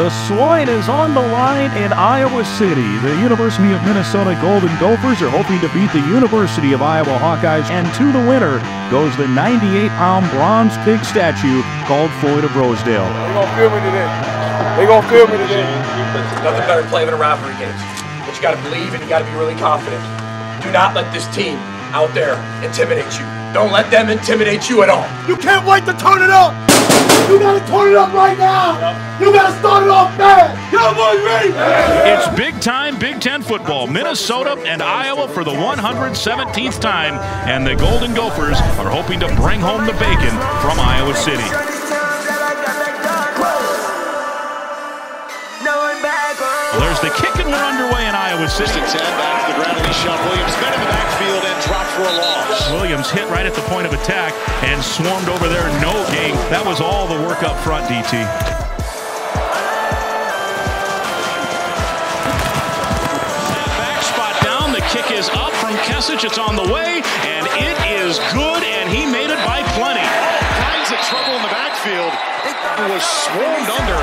The swine is on the line in Iowa City. The University of Minnesota Golden Gophers are hoping to beat the University of Iowa Hawkeyes, and to the winner goes the 98-pound bronze pig statue called Floyd of Rosedale. They gonna feel me today. They gonna feel me today. Nothing better than playing in a rivalry game. But you gotta believe and you gotta be really confident. Do not let this team out there intimidate you. Don't let them intimidate you at all. You can't wait to turn it up. You gotta turn it up right now. You gotta start it off bad. Y'all ready? It's big time Big Ten football. Minnesota and Iowa for the 117th time, and the Golden Gophers are hoping to bring home the bacon from Iowa City. The kick, and we're underway in Iowa City. 10 back to the ground, and he shot Williams bent in the backfield and dropped for a loss. Williams hit right at the point of attack and swarmed over there, no gain. That was all the work up front, DT. Back spot down. The kick is up from Kesich. It's on the way, and it is good, and he made It was swarmed under.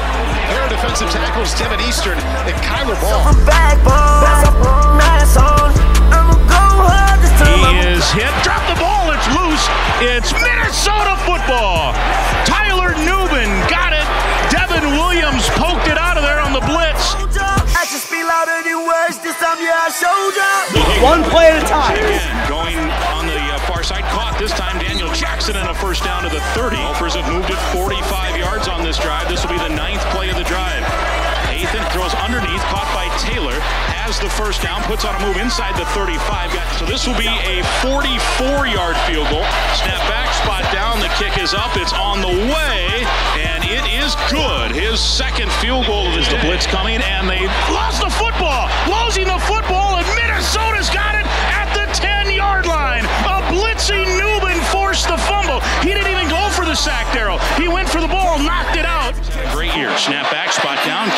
Pair of defensive tackles, Tim and Eastern, and Kyler Baugh. He is hit. Drop the ball. It's loose. It's Minnesota football. Tyler Nubin got it. Devin Williams poked it out of there on the blitz. One play at a time. Going on the uh, far side, caught this time Daniel Jackson and a first down to the 30. Gophers have moved it 45 yards on this drive. This will be the ninth play of the drive. Athan throws underneath, caught by Taylor, has the first down, puts on a move inside the 35. So this will be a 44-yard field goal. Snap back, spot down, the kick is up, it's on the way, and it is good. His second field goal is the blitz coming, and they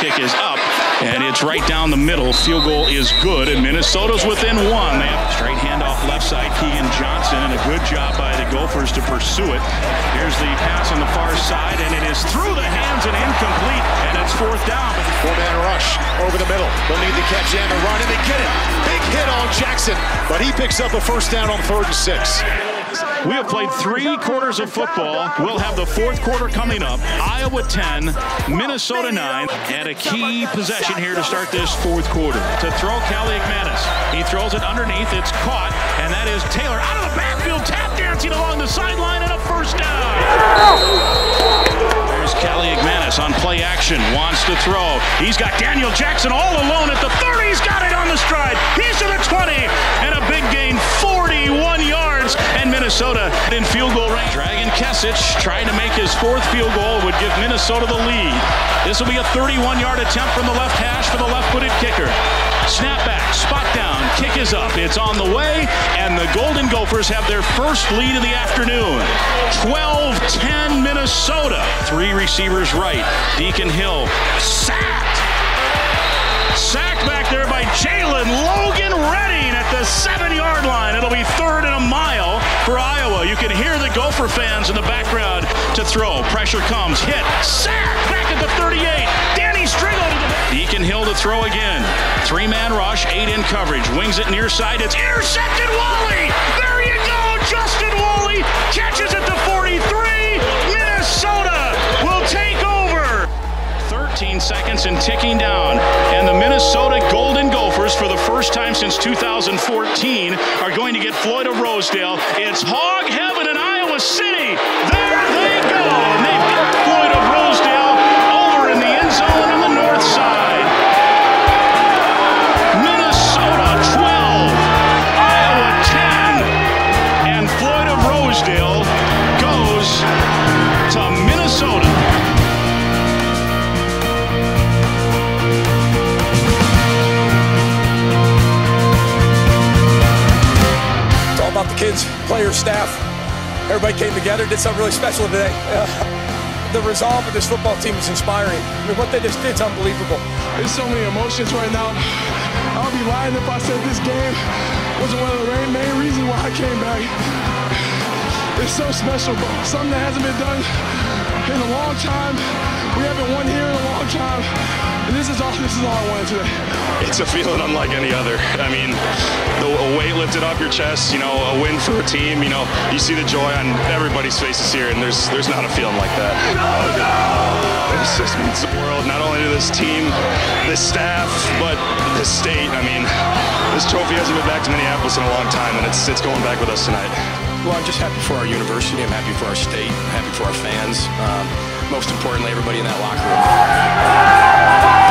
kick is up, and it's right down the middle. Field goal is good, and Minnesota's within one. They have straight handoff left side, Kaleb Johnson, and a good job by the Gophers to pursue it. Here's the pass on the far side, and it is through the hands and incomplete, and it's fourth down. Four-man rush over the middle. They'll need to catch and the run, and they get it. Big hit on Jackson, but he picks up a first down on third and six. We have played three quarters of football. We'll have the fourth quarter coming up. Iowa 10, Minnesota 9, and a key possession here to start this fourth quarter. To throw Kaliakmanis. He throws it underneath. It's caught, and that is Taylor out of the backfield, tap dancing along the sideline, and a first down. There's Kaliakmanis on play action. Wants to throw. He's got Daniel Jackson all alone at the 30. He's got it on the stride. He's to the 20, and a big gain, 41 yards, and Minnesota in field goal range. Dragan Kesich trying to make his fourth field goal would give Minnesota the lead. This will be a 31-yard attempt from the left hash for the left-footed kicker. Snap back, spot down. It's on the way, and the Golden Gophers have their first lead of the afternoon. 12-10 Minnesota. Three receivers right. Deacon Hill sacked. Sacked back there by Jalen Logan Redding at the seven-yard line. It'll be third and a mile for Iowa. You can hear the Gopher fans in the background to throw. Pressure comes, hit, sack, back at the 38. Danny the Deacon Hill to throw again. Three-man rush, eight in coverage. Wings it near side. It's intercepted. Walley. There you go. Justin Walley catches it to 43. Minnesota will take over. 13 seconds and ticking down. And the Minnesota Golden Gophers, for the first time since 2014, are going to get Floyd of Rosedale. It's hog heaven in Iowa City. There they go. About the kids, players, staff. Everybody came together, did something really special today. Uh, the resolve of this football team is inspiring. I mean, what they just did is unbelievable. There's so many emotions right now. I'll be lying if I said this game wasn't one of the main, main reasons why I came back. It's so special, bro. Something that hasn't been done in a long time. We haven't won here in a long time. And this is all this is all I wanted today. It's a feeling unlike any other. I mean, the a weight lifted off your chest, you know, a win for a team, you know, you see the joy on everybody's faces here, and there's there's not a feeling like that. This just means the world, not only to this team, this staff, but this state. I mean, this trophy hasn't been back to Minneapolis in a long time, and it's it's going back with us tonight. Well, I'm just happy for our university. I'm happy for our state. I'm happy for our fans. Um, most importantly, everybody in that locker room.